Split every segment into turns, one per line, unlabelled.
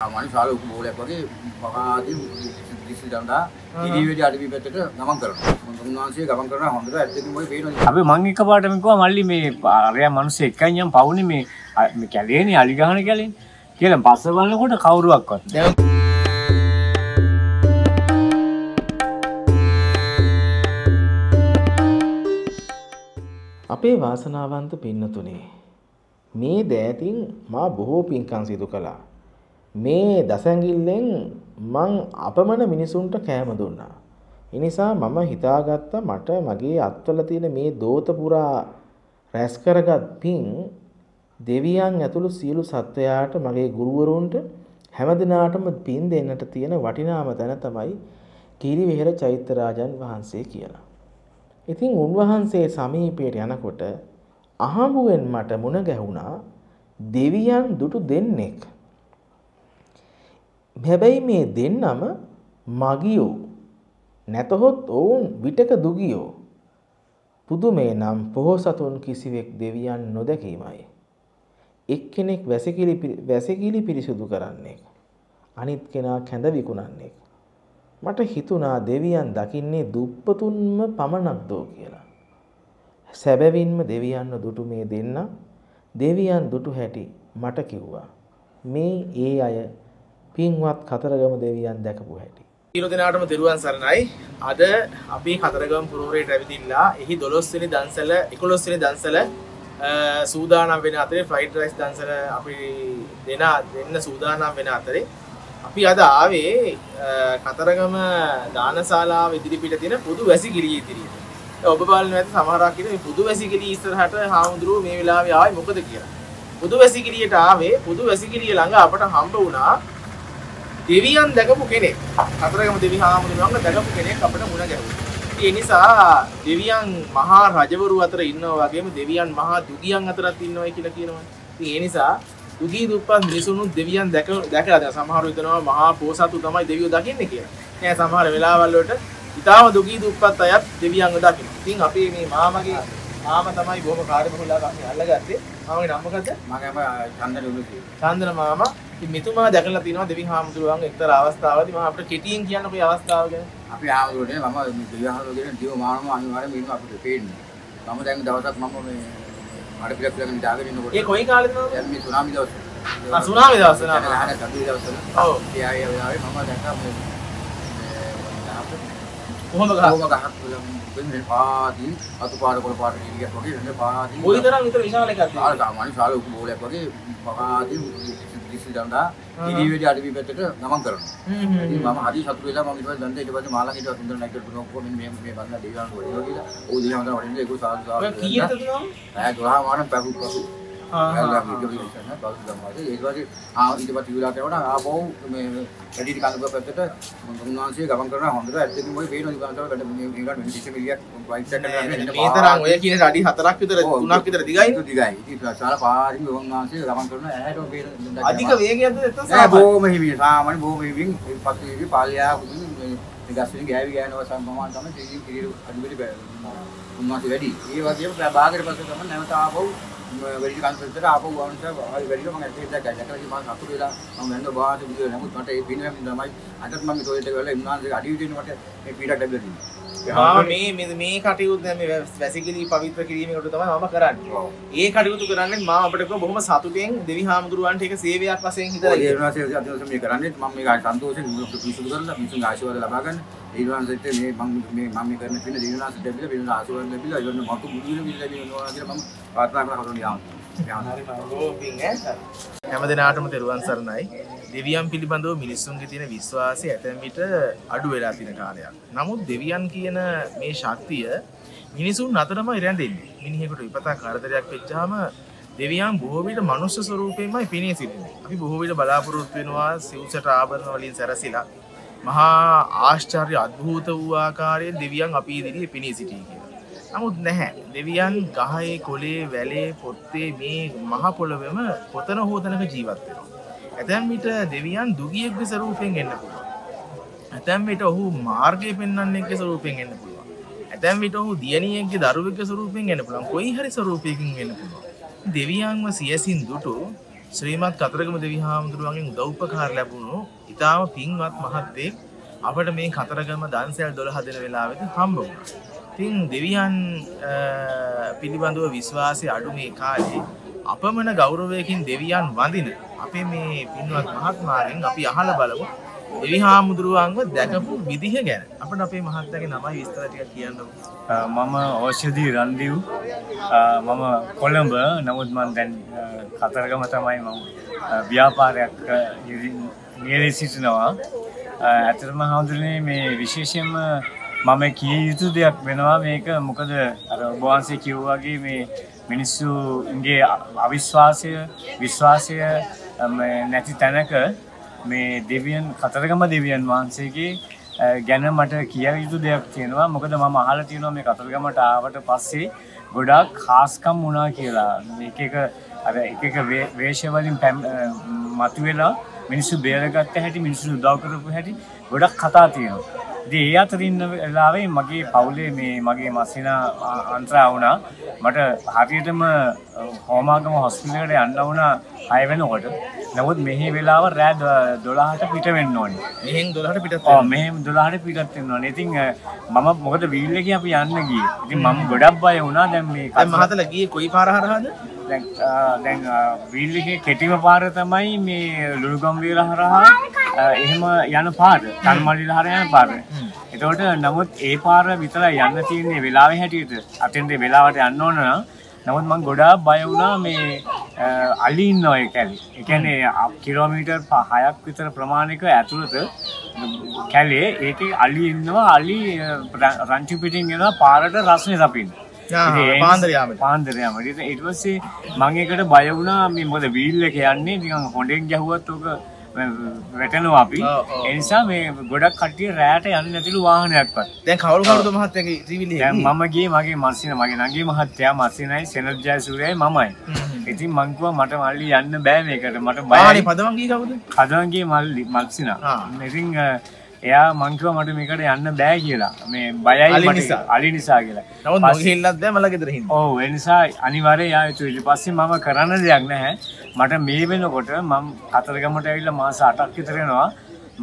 සාමාන්‍ය ශාල උකු බෝලයක් වගේ පහාදී දිසි දණ්ඩා ඉදිවිදි අඩවි පැත්තට ගමන් කරනවා. උන්වහන්සේ ගමන් කරන හොඳට ඇත්තටම ඔය පේනවා.
අපි මං එක පාටම කිව්වා මල්ලි මේ අරයා මිනිස්සු එකයි යම් පවුනේ මේ මේ කැලේනේ අලි ගහන කැලේනේ කියලා පස්ස බලනකොට කවුරුවක්වත්
අපේ වාසනාවන්ත පින්නතුනේ මේ දෑතින් මා බොහෝ පින්කම් සිදු කළා. මේ දසැඟිල්ලෙන් මං අපමණ මිනිසුන්ට කෑම දුන්නා. එනිසා මම හිතාගත්තා මට මගේ අත්වල තියෙන මේ දෝත පුරා රැස් කරගත් පින් දෙවියන් ඇතුළු සියලු සත්වයාට මගේ ගුරුවරුන්ට හැමදිනාටම පින් දෙන්නට තියෙන වටිනාම තැන තමයි කිරිවෙහෙර චෛත්‍යරාජන් වහන්සේ කියලා. ඉතින් උන්වහන්සේ සමීපයට යනකොට අහඹුවෙන් මට මුණ ගැහුණා දෙවියන් දුටු දෙන්නෙක්. හැබැයි මේ දෙන්නම මගියෝ නැතහොත් ඔවුන් විටක දුගියෝ. පුදුමේ නම් පොහොසතුන් කිසිවෙක් දෙවියන් නොදැකීමයි. එක්කෙනෙක් වැසිකිලි පිරි- වැසිකිලි පිරිසිදු කරන්නෙක්. අනිත් කෙනා කැඳ විකුණන්නෙක්. මට හිතුණා දෙවියන් දකින්නේ දුප්පතුන්ම පමණක් දෝ කියලා. සැබැවින්ම දෙවියන්ව දුටු මේ දෙන්න දෙවියන් දුටු හැටි මට කිව්වා. මේ ඒ අය පින්වත් කතරගම දෙවියන් දැකපු හැටි.
සියලු දෙනාටම තෙරුවන් සරණයි. අද අපි කතරගම පුරවරයට ඇවිදින්නලා එහි 12 වෙනි දන්සල 11 වෙනි දන්සල අ, සූදානම් වෙන අතරේ ෆ්‍රයිඩ් රයිස් දන්සල අපි දෙන දෙන්න සූදානම් වෙන අතරේ අපි අද ආවේ අ, කතරගම දානශාලාව ඉදිරිපිට තියෙන පොදු වැසිකිළිය ඉදිරියට. දැන් ඔබ බලන ඇති සමහරක් ඉතින් මේ පොදු වැසිකිළිය ඉස්සරහට හාමුදුරුවෝ මේ වෙලාවේ ආවේ මොකද කියලා. පොදු වැසිකිළියට ආවේ පොදු වැසිකිළිය ළඟ අපට හම්බ වුණා දෙවියන් දැකපු කෙනෙක් කතරගම දෙවි හාමුදුරුවන්ව දැකපු කෙනෙක් අපිට මුණ ගැහුවා. ඒ නිසා දෙවියන් මහා රජවරු අතර ඉන්නවා වගේම දෙවියන් මහා දුගියන් අතරත් ඉන්නවා කියලා කියනවා. ඉතින් ඒ නිසා දුගී දුප්පත් මිනිසුන්ු දෙවියන් දැක දැකලා දැන් සමහරව හිතනවා මහා පෝසතු තමයි දෙවියෝ දකින්නේ කියලා. නෑ සමහර වෙලාවල් වලට ඊටාම දුගී දුප්පත් අයත් දෙවියන්ව දකින්න. ඉතින් අපි මේ මාමගේ මාම තමයි බොහොම කාර්යබහුලව අල්ලගත්තේ. මාමගේ නම මොකද්ද?
මගේ චන්දන උළුසේ.
චන්දන මාමා ඉතින් මෙතුමා දැකලා තිනවා දෙවි හාමුදුරුවන් එක්තරා අවස්ථාවකදී මම අපිට කෙටියෙන් කියන්න ඔය අවස්ථාව ගැන.
අපි ආවුරුනේ මම මේ දිවහලෝගෙන දිව මානම අනිවාර්යයෙන්ම ඉන්න අපිට පේන්නේ. මම දැන් දවසක් මම මේ මඩ පිටක් පිටගෙන දාගෙන ඉන්නකොට
ඒ කොයි කාලෙද නේද?
දැන් මේ සුනාමි දවස්.
ආ සුනාමි දවස් නේද?
නෑ සතුටු දවස්වල.
ඔව්.
ඒ අය වෙලාවේ මම දැක්කා මේ
කොහොමද ගහ?
කොහොම ගහක් වෙන්නේ පාදී අතු පාර කොළ පාර ඉලියක් වගේ වෙන්නේ පාදී.
කොයි තරම් විතර විශාල එකක්ද?
ආර සාමාන්‍ය ශාල උකු බෝලයක් වගේ පහාදී දිසි දණ්ඩා ඉදිවිදි අඩවි පැත්තට ගමන් කරනවා. ඉතින් මම හරි සතුටු වෙලා මම ඊට පස්සේ දන්දේ ඊට පස්සේ ඊට පස්සේ හොඳට නැගිට දුන්නා ඔක්කොම මෙන්න මේ මේ බන්නා දෙවියන් වඩිනවා කියලා. ඕ දෙවියන් හොඳට වඩින්නේ ඒක සාදු සාදු.
ඔය කීයද තුනම?
ඈ 12 මාන පැපු පැපු.
ආ ආ, ආ.
ඊට පස්සේ ආ ඊට පස්සේ විලාට යනවා ආපහු මේ වැඩි කඳුක පැත්තට උන්වහන්සේ ගමන් කරන හොඳට ඇත්තටම ඔය පේනවා නිකන් වැඩ මේ මේකට මෙන්න කිසි මිලියක් වයිට් සෙට්
මේ තරම් ඔය කියන අඩි හතරක් විතර තුනක් විතර දිගයි.
දිගයි. ඉතින් ශාල පාරින් උන්වහන්සේ ගමන් කරන ඇහැට පේන
අධික වේගයක්ද නැත්නම්
නෑ? බොහොම හිමි සාමාන්‍ය බොහොම හිමින් පස්සේ පාලියා කුදුන් මේ ගස්වලින් ගෑවි ගෑනවා සම්ප්‍රමාණ තමයි තේජි කිරි අඩුවෙලි බෑ උන්වහන්සේ වැඩි ඒ වගේම භාගයට පස්සේ තමයි නැවත ආපහු වැඩි කන්සල්ට් එකට ආපහු වුණාට ආයි වැඩිව මම ඇත්තට දැක්කා. දැකලා ඉතින් මම සතුටු වෙලා මම වැන්ද බාහට බුදු නමුත් මට ඒ පින්වෙන් තමයි අදත් මම ටොයිලට් එක ගිහලා උන්වහන්සේ අඩිය දෙන්න මට මේ පීඩක් ලැබිලා තියෙනවා
ආ මේ මේ මේ කටයුතු දැන් මේ වැසිකිලි පවිත්‍ර කිරීමකට තමයි මම කරන්නේ. ඒ කටයුතු කරන්නේ මම අපිට බොහොම සතුටෙන් දෙවි හාමුදුරුවන්ට ඒක සේවයක් වශයෙන් හිතලා
ඒ
ඉන්නවා.
වුණාසේ අද මේ කරන්නේ මම මේක සන්තෝෂෙන් මුළු පිසුදු කරලා මිනිසුන්ගේ ආශිර්වාද ලබා ගන්න. ඒ වුණාසෙත් මේ මම මේ මම මේ කරන පින දිනනාස දෙවිලා වෙන ආශිර්වාද ලැබිලා ඒ වුණා මතු බුදු වෙන විල ලැබෙනවා කියලා මම ප්‍රාර්ථනා කරුණ යාම.
හැම දෙනාටම තෙරුවන් සරණයි. දෙවියන් පිළිබඳව මිනිස්සුන්ගේ තියෙන විශ්වාසය ඇතැම් විට අඩු වෙලා තියෙන කාලයක්. නමුත් දෙවියන් කියන මේ ශක්තිය මිනිසුන් අතරම රැඳෙන්නේ. මිනිහෙකුට විපතක් කරදරයක් වෙච්චාම දෙවියන් බොහෝ විට මනුෂ්‍ය ස්වරූපයෙන්මයි පෙනී සිටින්නේ. අපි බොහෝ විට බලාපොරොත්තු වෙනවා සිව්සට ආභරණ වලින් සැරසිලා මහා ආශ්චර්ය අద్භූත වූ ආකාරයෙන් දෙවියන් අපි ඉදිරියේ පෙනී සිටී කියලා. නමුත් නැහැ. දෙවියන් ගහේ කොලේ වැලේ පොත්තේ මේ මහ පොළොවේම කොතන හෝ තැනක ජීවත් වෙනවා. ඇතැම් විට දෙවියන් දුගියෙක්ගේ ස්වරූපයෙන් එන්න පුළුවන්. ඇතැම් විට ඔහු මාර්ගය පෙන්වන්නෙක්ගේ ස්වරූපයෙන් එන්න පුළුවන්. ඇතැම් විට ඔහු දියණියෙක්ගේ දරුවෙක්ගේ ස්වරූපයෙන් එන්න පුළුවන්. කොයි හරි ස්වරූපයකින් එන්න පුළුවන්. දෙවියන්ව සියසින් දුටු ශ්‍රීමත් කතරගම දෙවි හාමුදුරුවන්ගෙන් උදව්පකාර ලැබුණු ඉතාම පින්වත් මහත්තෙක් අපට මේ කතරගම දන්සැල් දොළ හදන වෙලාවෙද හම්බ වුණා. තින් දෙවියන් අ, පිළිබඳව විශ්වාසය අඩු මේ කාලේ අපමණ ගෞරවයකින් දෙවියන් වඳින අපේ මේ පින්වත් මහත්මාගෙන් අපි අහල බලමු. දෙවි හාමුදුරුවන්ව දැකපු විදිහ ගැන. අපට අපේ මහත්තගේ නමයි විස්තර ටිකක් කියන්න
මම ඕෂධී රන්දිව්. මම කොළඹ. නමුත් මන් දැන් අ, කතරගම තමයි මම අ, ව්‍යාපාරයක් අ, යෙදී- නියැලී සිටිනවා. අ, ඇත්තටම හාමුදුරනේ මේ විශේෂයෙන්ම මම කිය යුතු දෙයක් වෙනවා මේක. මොකද අර ඔබවහන්සේ කිව්වාගේ මේ මිනිස්සුන්ගේ අවිශ්වාසය විශ්වාසය අ, මේ නැති තැනක මේ දෙවියන් කතරගම දෙවියන් වහන්සේගේ අ, ගැන මට කිය යුතු දෙයක් තියෙනවා. මොකද මම අහලා තියෙනවා මේ කතරගමට ආවට පස්සේ ගොඩාක් ખાස්කම් වුණා කියලා. මේක එක අර එක එක වේ- වේශවලින් පැම් අ, මතුවෙලා මිනිස්සු බේරගත්ත හැටි මිනිස්සු උදව් කරපු හැටි ගොඩක් කතා තියෙනවා. ඉතින් ඒ අතර ඉන්න වෙලාවේ මගේ පවුලේ මේ මගේ මස්සිනා අන්තරා වුණා. මට හරියටම හෝමාගම හොස්පිටල් එකට යන්න වුණා 6 වෙනකොට. නමුත් මෙහි වෙලාව රෑ 12ට පිට වෙන්න ඕනේ.
මෙහෙන් දොලහට
ඔව් මෙහෙම 12ට පිටත් වෙන්න ඕනේ. ඉතින් මම මොකද වීල් එකේ අපි යන්න ගියේ. ඉතින් මම ගොඩක් බය වුණා. දැන් මේ
මහතලා ගියේ කොයි පාර හරහාද
දැන් අ, දැන් අ, වීල් එකේ කෙටිම පාර තමයි මේ ලුණුගම්වීර හරහා අ, එහෙම යන පාර. තන්මල්ලිල හරහා යන පාර. එතකොට නමුත් ඒ පාර විතරයි යන්න තියෙන්නේ වෙලාවේ හැටියට. අතෙන්ද වෙලාවට යන්න ඕන නම් නමුත් මම ගොඩාක් බය වුණා මේ අ, අලි ඉන්නවා ඒ කැලේ. ඒ කියන්නේ අ, කිලෝමීටර් 6ක් විතර ප්‍රමාණයක ඇතුළත කැලේ ඒකේ අලි ඉන්නවා අලි අ, ර- රංචු පිටින් එනවා පාරට රස්නේ සපින්න.
ආ,
ඉතින් ඒ
පාන්දර යාමට.
පාන්දර යාමට. ඉතින් ඊට පස්සේ මම ඒකට බය වුණා මේ මොකද වීල් එක යන්නේ නිකන් හොඬෙන් ගැහුවත් ඔක වැටෙනවා අපි.
ඔව්, ඔව්.
ඒ නිසා මේ ගොඩක් කට්ටිය රැයට යන්නේ නැතිලු වාහනයක්වත්.
දැන් කවුරු කවුරුද මහත්තයාගේ ත්‍රිවිලේ
දැන් මම ගියේ මගේ මස්සින මගේ නංගි මහත්තයා මස්සිනයි සෙනත් ජයසූරියයි මමයි. ඉතින් මං කිව්වා මට මල්ලි යන්න බෑ මේකට මට බයයි.
පදවන් ගියේ කවුද
හදවන්ගේ මල්ලි මල්සිනා.
ආ.
ඉතින් එයා මං කිව්වා මට මේකට යන්න බෑ කියලා. මේ බයයි
නිසා.
අලි නිසා කියලා.
දැන් මල
ඔව් ඒ නිසා අනිවාර්යයෙන් යා යුතුයි. ඊට පස්සේ මම කරන්න දෙයක් නැහැ. මට මේ වෙනකොට මම කතරගමට ඇවිල්ලා මාස 8ක් විතර වෙනවා.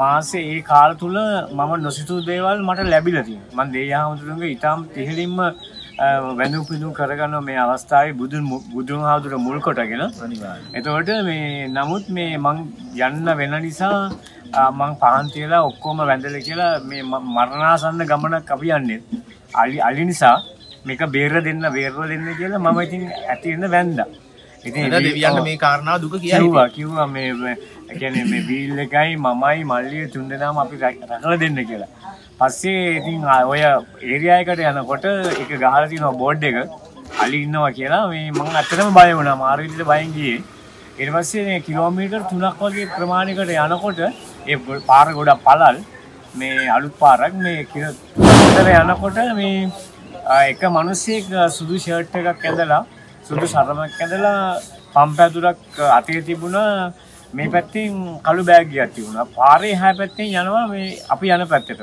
මාසේ ඒ කාල තුල මම නොසිතූ දේවල් මට ලැබිලා තියෙනවා. මම දෙයහමතුරුන්ගේ ඊටම් තිහෙලින්ම වැඳුම් පිදුම් කරගන්න මේ අවස්ථාවේ බුදුන් බුදුන් හාමුදුර මුල් කොටගෙන එතකොට මේ නමුත් මේ මං යන්න වෙන නිසා මං පහන් තියලා ඔක්කොම වැඳලා කියලා මේ මරණාසන්න ගමනක් අපි යන්නේ. අලි අලි නිසා මේක බේර දෙන්න බේරව දෙන්න කියලා මම ඉතින් ඇති වෙන වැන්දා. ඉතින්
දෙවියන්ට මේ කාරණාව දුක කියයි
කිව්වා මේ කියන්නේ මේ වීල් එකයි මමයි මල්ලිය තුන් දෙනාම අපි රැකලා දෙන්න කියලා. පස්සේ ඉතින් ආ ඔය ඒරියා එකට යනකොට එක ගහලා තියෙනවා බෝඩ් එක අලි ඉන්නවා කියලා මේ මම ඇත්තටම බය වුණා මාරු විදිහට බයෙන් ගියේ. ඊට පස්සේ මේ කිලෝමීටර් 3ක් වගේ ප්‍රමාණයකට යනකොට ඒ ගො- පාර ගොඩක් පළල් මේ අලුත් පාරක් මේ කිලෝමීටර යනකොට මේ ආ, එක මිනිහෙක් සුදු ෂර්ට් එකක් ඇඳලා සුදු සරමක් ඇඳලා පම්ප ඇතුලක් අතේ තිබුණා මේ පැත්තෙන් කළු බෑග් එකක් තිබුණා. පාරේ එහා පැත්තෙන් යනවා මේ අපි යන පැත්තට.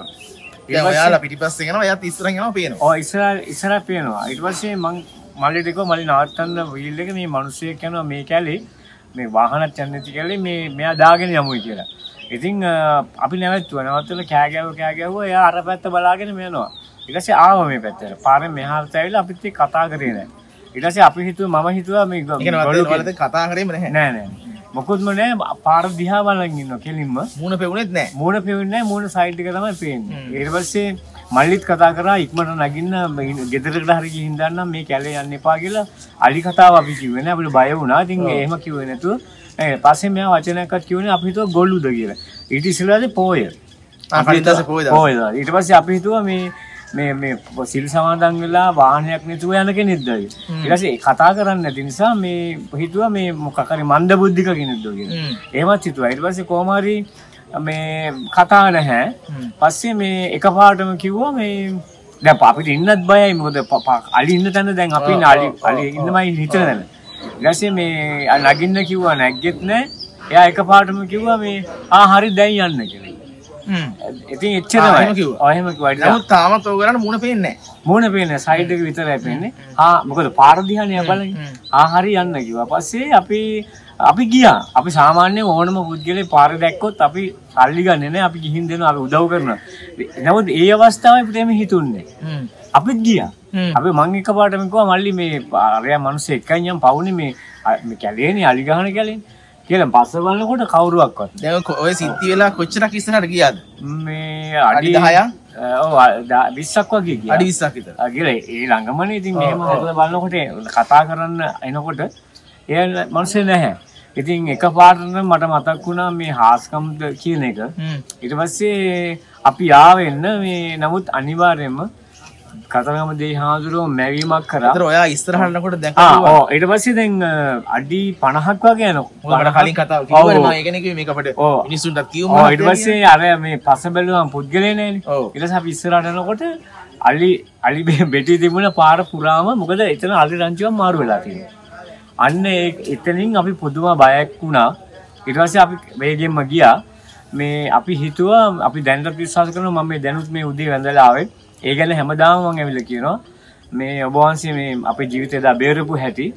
ඔයාලා පිටිපස්සෙන් යනවා එයාත් ඉස්සරහින් යනවා පේනවා
ඔය ඉස්සර ඉස්සර පේනවා. පස්සේ මං මල්ලිට කිව්වා මල්ලි නවත්තන්න වීල් එක මේ මිනිස්සෙක් යනවා මේ කැලේ මේ වාහනත් යන්නේ නැති කැලේ මේ මෙයා දාගෙන යමුයි කියලා. ඉතින් අ, අපි නැවතුවා. නැවතුලා කෑ ගැහුවා කෑ ගැහුවා එයා අර පැත්ත බලාගෙන යනවා. ඊට පස්සේ ආවා මේ පැත්තට. පාරෙන් මෙහාට ඇවිල්ලා අපිත් එක්ක කතා කරේ. ඊට පස්සේ අපි හිතුවා මම හිතුවා මේ
කතා නැහැ
නෑ නෑ. මොකුත්ම නෑ පාර දිහා බලන් ඉන්නවා කෙලින්ම.
මූණ පෙවුනේත් නැහැ
මූණ පෙවෙන්නේ නැහැ මූණ සයිඩ් එක තමයි පේන්නේ. පස්සේ මල්ලිත් කතා කරා ඉක්මනට නගින්න මේ ගෙදරකට හරි ගිහින් දාන්නම් මේ කැලේ යන්න එපා කියලා අලි කතාව අපි කිව්වේ නෑ අපිට බය වුණා. ඉතින් එහෙම කිව්වේ නැතුව ඒ පස්සේ මෙයා වචනයක්වත් කිව්වේ නෑ අපි හිතුවා ගොල්ලුද කියලා. ඊට ඉස්සෙල්ලාදී පෝය.
පෝය.
ඊට පස්සේ අපි හිතුවා මේ මේ මේ සිල් සමාදන් වෙලා වාහනයක් නැතුව යන කෙනෙක්ද ඊට පස්සේ කතා කරන්නේ නැති නිසා මේ හිතුවා මේ මොකක් හරි මන්ද බුද්ධික කෙනෙක්ද කියලා.
හ්ම්.
එහෙමත් හිතුවා. ඊට පස්සේ කොහොම හරි මේ කතා නැහැ. පස්සේ මේ එකපාරටම කිව්වා මේ දැන් අපිට ඉන්නත් බයයි මොකද අලි ඉන්න තැන දැන් අපි අලි අලි ඉන්නමයි හිතන තැන. ඊට පස්සේ මේ නගින්න කිව්වා නැග්ගෙත් නැහැ. එයා එකපාරටම කිව්වා මේ ආ හරි දැන් යන්න කියලා. ඉතින් එච්චරමයි
එහෙම කිව්වා. නමුත් තාමත් කරන්න මුණ පේන්නේ නැහැ.
මූණ පේන්නේ සයිඩ් එක විතරයි පේන්නේ. ආ මොකද පාර දිහානේ බලන්නේ. ආ හරි යන්න කිව්වා. පස්සේ අපි අපි ගියා. අපි සාමාන්‍යයෙන් ඕනම පුද්ගලෙක් පාර දැක්කොත් අපි සල්ලි ගන්නෙ නෑ. අපි ගිහින් දෙනවා අපි උදව් කරනවා. නමුත් ඒ අවස්ථාවේ අපිට එහෙම හිතුන්නේ. අපිත් ගියා. අපි මං එකපාරටම කිව්වා මල්ලි මේ අරයා මිනිස්සු එකයි යම් පවුනේ මේ කැලේනේ අලි ගහන කැලේනේ. කියලා පස්ස බලනකොට කවුරුවක්වත්
දැන් ඔය- සිද්ධි වෙලා කොච්චරක් ඉස්සරහට ගියාද?
මේ
අඩි
අඩි
10ක්?
ඔව් 20ක් වගේ ගියා.
අඩි 20ක් විතර.
ගිල ඒ ළඟමනේ ඉතින් මෙහෙම හදලා බලනකොට කතා කරන්න එනකොට එය මනුස්සය නැහැ. ඉතින් එකපාරටම මට මතක් වුණා මේ හාස්කම්ද කියන එක. ඊට පස්සේ අපි ආවෙන්න මේ නමුත් අනිවාර්යයෙන්ම කතරගම දෙහි හාමුදුරුවෝ මැවීමක් කරා.
ඒතර ඔයා දැක්කා.
ඔව් ඊට පස්සේ දැන් අඩි 50ක් වගේ යනවා.
මොකද කලින් කතාව කිව්වනේ
ඔව්.
මම ඒකනේ කිව්වේ මේක අපිට
ඔව්.
මිනිස්සුන්ට කියමු.
ඔව් ඊට පස්සේ අර මේ පස්ස බැලුවම පස්සේ අපි ඉස්සරහට යනකොට අලි බෙටි තිබුණ පාර පුරාම මොකද එතන අලි රංචුවක් මාරු වෙලා තියෙනවා. අන්න එතනින් අපි පුදුම බයක් වුණා. පස්සේ අපි වේගෙන්ම ගියා. මේ අපි හිතුවා අපි දැනට විශ්වාස කරනවා මම මේ දැනුත් මේ උදේ වැඳලා ආවේ. ඒ ගැන හැමදාම මම ඇවිල්ලා කියනවා. මේ ඔබ වහන්සේ මේ අපේ ජීවිතේ දා බේරපු හැටි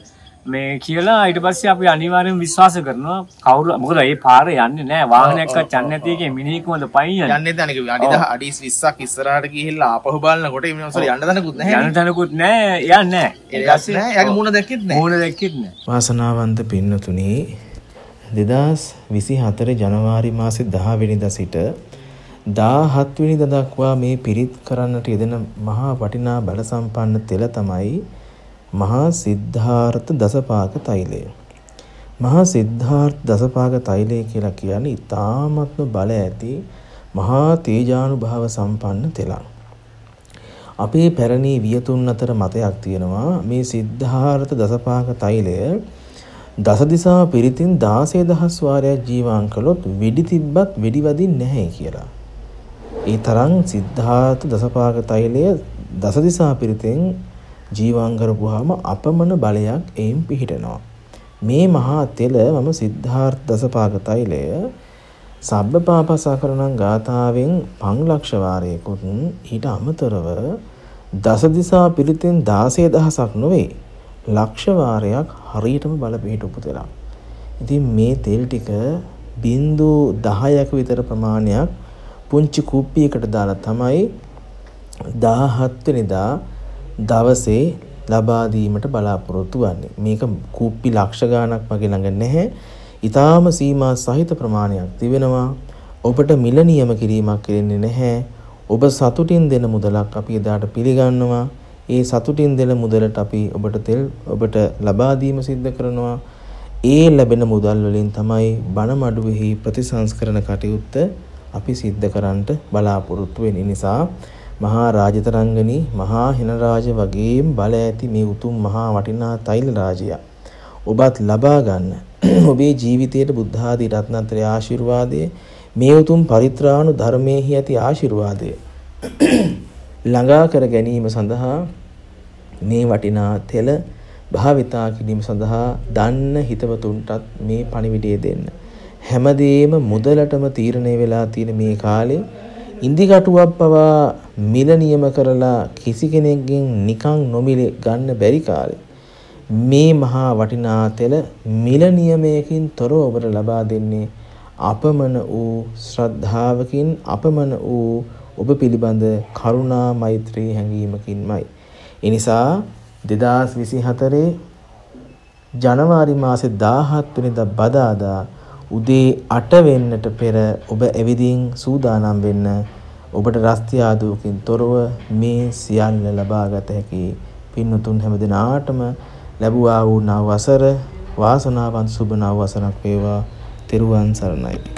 මේ කියලා ඊට පස්සේ අපි අනිවාර්යෙන්ම විශ්වාස කරනවා කවුරු මොකද මේ පාරේ යන්නේ නැහැ වාහනයක්වත් යන්නේ නැති එකේ මිනිහෙක් මොකද පයින් යන්නේ
යන්නේ නේ. අඩි 10 අඩි 20ක් ඉස්සරහට ගිහිල්ලා ආපහු බලනකොට මේ මිනිස්සු යන්න දනකුත් නැහැ.
යන තැනකුත් නැහැ යන්නේ නැහැ ඊට පස්සේ.
එයාගේ මූණ දැක්කෙත් නැහැ.
මූණ දැක්කෙත් නැහැ
වාසනාවන්ත පින්නතුනි දෙදස් විසි හතර ජනවාරි මාසෙ දහවෙනිද සිට දාහත් වෙනිද දක්වා මේ පිරිත් කරන්නට යෙදෙන මහා වටිනා බල සම්පන්න තෙල තමයි මහා සිද්ධාර්ථ දසපාක තෛලය. මහා සිද්ධාර්ථ දසපාක තෛලය කියලා කියන්නේ ඉතාමත්ම බල ඇති මහා තේජානුභාව සම්පන්න තෙලක්. අපේ පැරණි වියතුන් අතර මතයක් තියෙනවා මේ සිද්ධාර්ථ දසපාක තෛලය දසදිසා පිරිතින් 16000 වාරයක් ජීවාන් කළොත් වෙඩි තිබ්බත් වෙඩි වදින්නේ නැහැ කියලා. ඒ තරම් සිද්ධාර්ථ දසපාක තෛලය දසදිසා පිරිතෙන් ජීවාන් කරපුවාම අපමණ බලයක් එයින් පිහිටනවා. මේ මහා තෙල මම සිද්ධාර්ථ දසපාක තෛලය සබ්බපාපසකරණං ගාථාවෙන් පංලක්ෂ වාරයකුත් ඊට අමතරව දසදිසා පිරිතෙන් 16000ක් නොවේ ලක්ෂ වාරයක් හරියටම බල පිහිටපු තෙලක්. ඉතින් මේ තෙල් ටික බින්දු 10ක විතර ප්‍රමාණයක් පුංචි කුප්පියකට දාලා තමයි 17 වෙනිදා දවසේ ලබා දීමට බලාපොරොත්තු වෙන්නේ. මේක කුප්පි ලක්ෂ ගාණක් මගේ ළඟ නැහැ. ඊටාම සීමා සහිත ප්‍රමාණයක් තිබෙනවා. ඔබට මිල නියම කිරීමක් කෙරෙන්නේ නැහැ. ඔබ සතුටින් දෙන මුදලක් අපි එදාට පිළිගන්නවා. ඒ සතුටින් දෙන මුදලට අපි ඔබට තෙල් ඔබට ලබා දීම සිද්ධ කරනවා. ඒ ලැබෙන මුදල් වලින් තමයි බණ මඩුවෙහි ප්‍රතිසංස්කරණ කටයුත්ත අපි සිද්ධ කරන්නට බලාපොරොත්තු වෙන නිසා මහා රාජතරංගනී මහා හිනරාජ වගේම බල ඇති මේ උතුම් මහා වටිනා තෛල රාජය. ඔබත් ලබා ගන්න. ඔබේ ජීවිතයට බුද්ධ ආදී රත්නත්‍රය ආශිර්වාදය මේ උතුම් පරිත්‍රාණු ධර්මයේහි ඇති ආශිර්වාදය. ළඟා කර ගැනීම සඳහා මේ වටිනා තෙල භාවිතා කිරීම සඳහා දන්න හිතවතුන්ටත් මේ පණිවිඩය දෙන්න. හැමදේම මුදලටම තීරණය වෙලා තියෙන මේ කාලේ ඉන්දිකටුවක් පවා මිල නියම කරලා කිසි කෙනෙක්ගෙන් නිකන් නොමිලේ ගන්න බැරි කාලේ මේ මහා වටිනා තෙල මිල නියමයකින් තොරව ඔබට ලබා දෙන්නේ අපමණ වූ ශ්‍රද්ධාවකින් අපමණ වූ ඔබ පිළිබඳ කරුණා මෛත්‍රී හැඟීමකින්මයි. ඒ නිසා 2024 ජනවාරි මාසේ 17 වෙනිදා බදාදා උදේ 8 වෙන්නට පෙර ඔබ ඇවිදින් සූදානම් වෙන්න ඔබට රස්ති ආදුවකින් තොරව මේ සියල්ල ලබාගත හැකි පින්වතුන් හැමදෙනාටම ලැබුවා වූ නව වසර වාසනාවන්ත සුබ නව වසරක් වේවා. තෙරුවන් සරණයි.